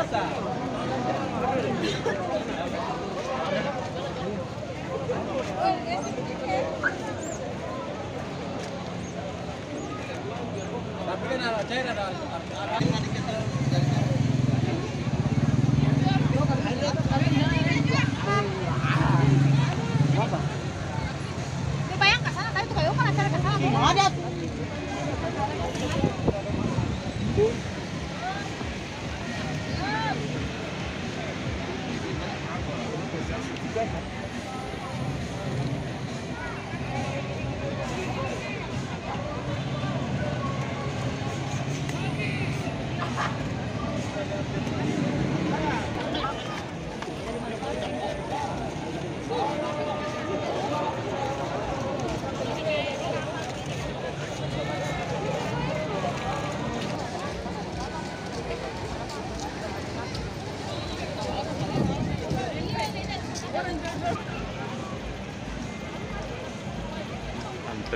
Tapi kan ada cair ada Bayang ke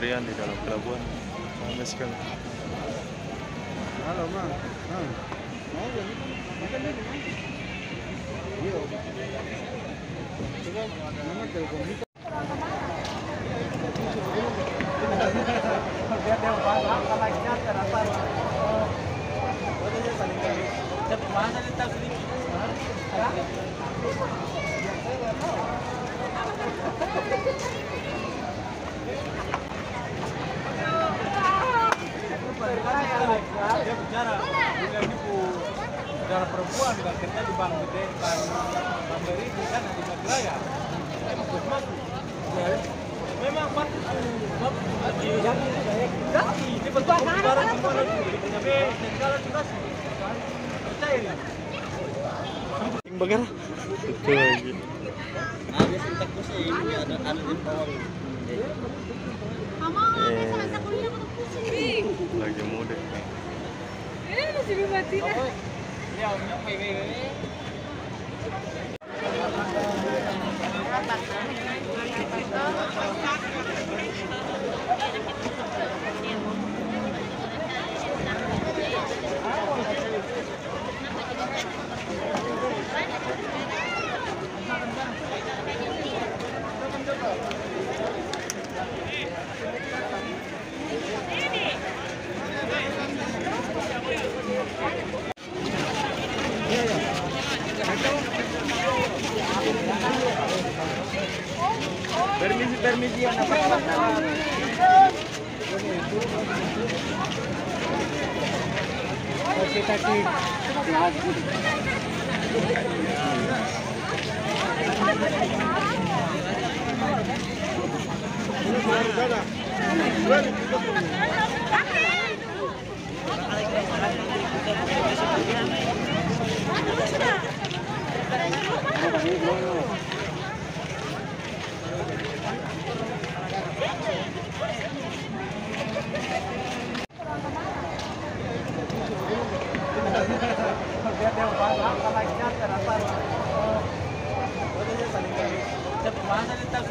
antrian di dalam pelabuhan ramai sekali Halo, Mang. Mang. Mau ya? Makan dulu, Mang. Iya. Coba nama telepon kita. Biar dia saudara perempuan kerja di bank gede bank bank beri di sana di Magelang memang bermaku memang pak jadi ini betul barang gimana tapi segala juga sih percaya ya yang bagar betul lagi Mama, bisa masa kuliah aku tuh pusing. lagi muda Eh, masih mati dah. Ya punya intermediana lá. Vai, lá. जब वहाँ जाने तब